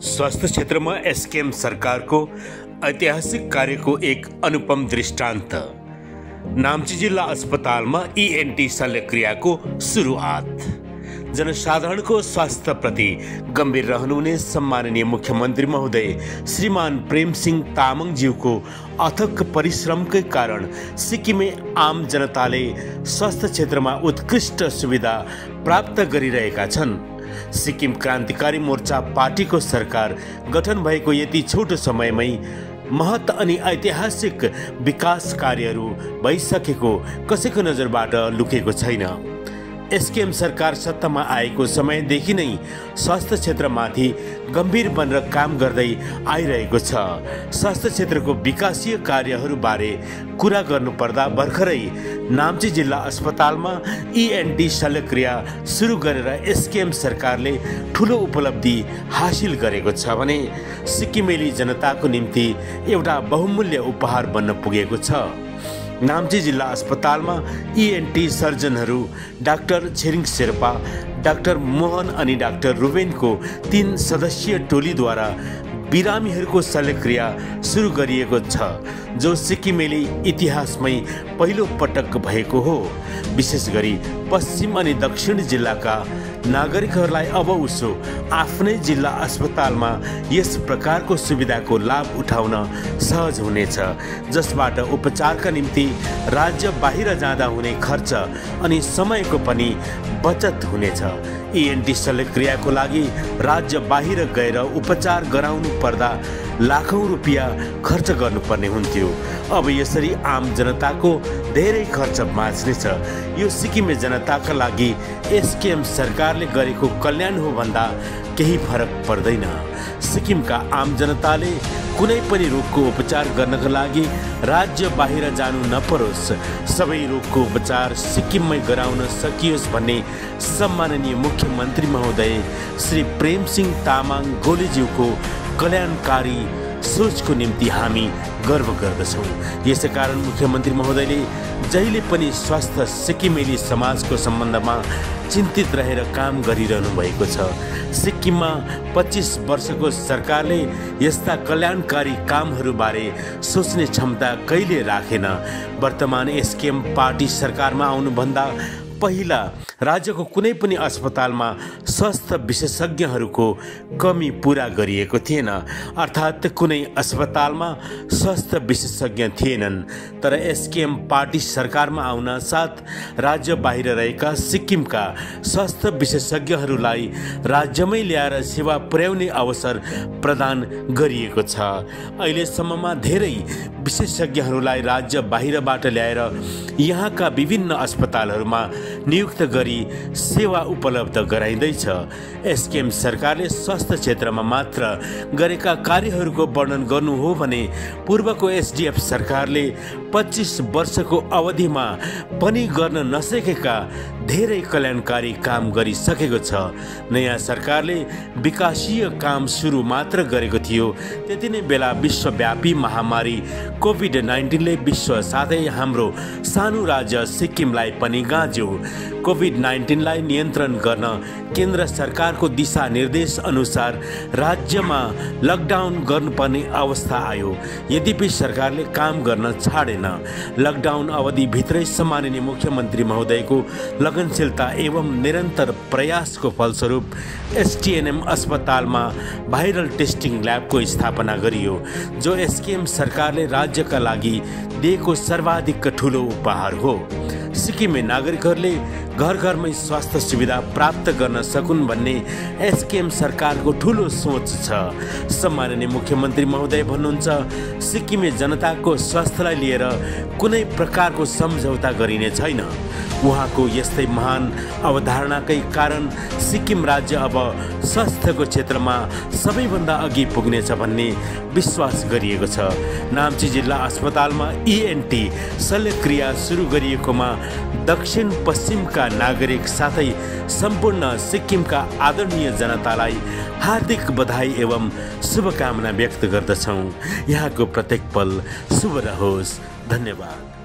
स्वास्थ्य क्षेत्रमा एसकेएम सरकारको ऐतिहासिक कार्यको एक अनुपम दृष्टान्त। नाम्ची जिल्ला अस्पतालमा इएनटी शल्यक्रियाको सुरुवात जनसाधारणको स्वास्थ्यप्रति गम्भीर रहनुहुने सम्माननीय मुख्यमन्त्री महोदय श्रीमान प्रेमसिंह तामाङज्यूको अथक परिश्रमकै कारण सिक्किमे आम जनताले स्वास्थ्य क्षेत्रमा उत्कृष्ट सुविधा प्राप्त गरिरहेका छन्। सिक्किम क्रान्तिकारी मोर्चा पार्टीको सरकार गठन भएको यति छोटो समयमै महत अनि ऐतिहासिक विकास कार्यहरू भइसकेको कसैको नजरबाट लुकेको छैन। एसकेएम सरकार सत्तामा आएको समयदेखि नै स्वास्थ्य क्षेत्रमाथि गम्भीर बनेर काम गर्दै आइरहेको छ। स्वास्थ्य क्षेत्रको विकासीय कार्यहरूबारे कुरा गर्नुपर्दा भर्खरै नाम्ची जिल्ला अस्पतालमा इएनटी शल्यक्रिया सुरु गरेर एसकेएम सरकारले ठुलो उपलब्धि हासिल गरेको छ भने सिक्किमेली जनताको निम्ति एउटा बहुमूल्य उपहार बन्न पुगेको छ। नाम्ची जिल्ला अस्पतालमा इएनटी सर्जनहरू डाक्टर छिरिङ शेर्पा डाक्टर मोहन अनि डाक्टर रुबेनको तिन सदस्यीय टोलीद्वारा बिरामीहरूको शल्यक्रिया सुरु गरिएको छ जो सिक्किमेली इतिहासमै पहिलो पटक भएको हो। विशेष गरी पश्चिम अनि दक्षिण जिल्लाका नागरिकहरूलाई अब उसो आफ्नै जिल्ला अस्पतालमा यस प्रकारको सुविधाको लाभ उठाउन सहज हुनेछ जसबाट उपचारका निम्ति राज्य बाहिर जाँदा हुने खर्च अनि समयको पनि बचत हुनेछ। इएनटी शल्यक्रियाको लागि राज्य बाहिर गएर उपचार गराउनु पर्दा लाखौँ रुपियाँ खर्च गर्नुपर्ने हुन्थ्यो। अब यसरी आम जनताको धेरै खर्च बाँच्नेछ यो सिक्किमे जनताका लागि एसकेएम सरकारले गरेको कल्याण हो भन्दा केही फरक पर्दैन। सिक्किमका आम जनताले कुनै पनि रोगको उपचार गर्नका लागि राज्य बाहिर जानु नपरोस्। सबै रोगको उपचार सिक्किममै गराउन सकियोस् भन्ने सम्माननीय मुख्यमन्त्री महोदय श्री प्रेमसिंह तामाङ गोलेज्यूको कल्याणकारी सोचको निम्ति हामी गर्व गर्दछौँ। यसै कारण मुख्यमन्त्री महोदयले जहिले पनि स्वास्थ्य सिक्किमेली समाजको सम्बन्धमा चिन्तित रहेर काम गरिरहनु भएको छ। सिक्किममा पच्चिस वर्षको सरकारले यस्ता कल्याणकारी कामहरूबारे सोच्ने क्षमता कहिले राखेन। वर्तमान एसकेएम पार्टी सरकारमा आउनुभन्दा पहिला राज्यको कुनै पनि अस्पतालमा स्वास्थ्य विशेषज्ञहरूको कमी पुरा गरिएको थिएन। अर्थात् कुनै अस्पतालमा स्वास्थ्य विशेषज्ञ थिएनन्। तर एसकेएम पार्टी सरकारमा आउन साथ राज्य बाहिर रहेका सिक्किमका स्वास्थ्य विशेषज्ञहरूलाई राज्यमै ल्याएर सेवा पुर्याउने अवसर प्रदान गरिएको छ। अहिलेसम्ममा धेरै विशेषज्ञहरूलाई राज्य बाहिरबाट ल्याएर यहाँका विभिन्न अस्पतालहरूमा नियुक्त गरी सेवा उपलब्ध गराइँदैछ। एसकेएम सरकारले स्वास्थ्य क्षेत्रमा मात्र गरेका कार्यहरूको वर्णन गर्नु हो भने पूर्वको एसडिएफ सरकारले पच्चिस वर्षको अवधिमा पनि गर्न नसकेका धेरै कल्याणकारी काम गरिसकेको छ। नयाँ सरकारले विकासीय काम सुरु मात्र गरेको थियो। त्यति नै बेला विश्वव्यापी महामारी कोभिड नाइन्टिनले विश्व साथै हाम्रो सानो राज्य सिक्किमलाई पनि गाँज्यो। कोभिड नाइन्टिनलाई नियन्त्रण गर्न केन्द्र सरकारको दिशानिर्देश अनुसार राज्यमा लकडाउन गर्नुपर्ने अवस्था आयो। यद्यपि सरकारले काम गर्न छाडेन लकडाउन अवधि भित्रै सम्माननीय मुख्यमन्त्री महोदयको लगनशीलता एवं निरन्तर प्रयासको फलस्वरूप एसटिएनएम अस्पतालमा भाइरल टेस्टिङ ल्याबको स्थापना गरियो, जो एसकेएम सरकारले राज्यका लागि दिएको सर्वाधिक ठुलो उपहार हो। सिक्किमे नागरिकहरूले घर घरमै स्वास्थ्य सुविधा प्राप्त गर्न सकुन् भन्ने एसकेएम सरकारको ठुलो सोच छ। सम्माननीय मुख्यमन्त्री महोदय भन्नुहुन्छ सिक्किमे जनताको स्वास्थ्यलाई लिएर कुनै प्रकारको सम्झौता गरिने छैन। उहाँको यस्तै महान अवधारणाकै कारण सिक्किम राज्य अब स्वास्थ्यको क्षेत्रमा सबैभन्दा अघि पुग्नेछ भन्ने विश्वास गरिएको छ। नाम्ची जिल्ला अस्पतालमा इएनटी शल्यक्रिया सुरु गरिएकोमा दक्षिण पश्चिमका नागरिक साथै सम्पूर्ण सिक्किमका आदरणीय जनतालाई हार्दिक बधाई एवं शुभकामना व्यक्त गर्दछौँ। यहाँको प्रत्येक पल शुभ रहोस्। धन्यवाद।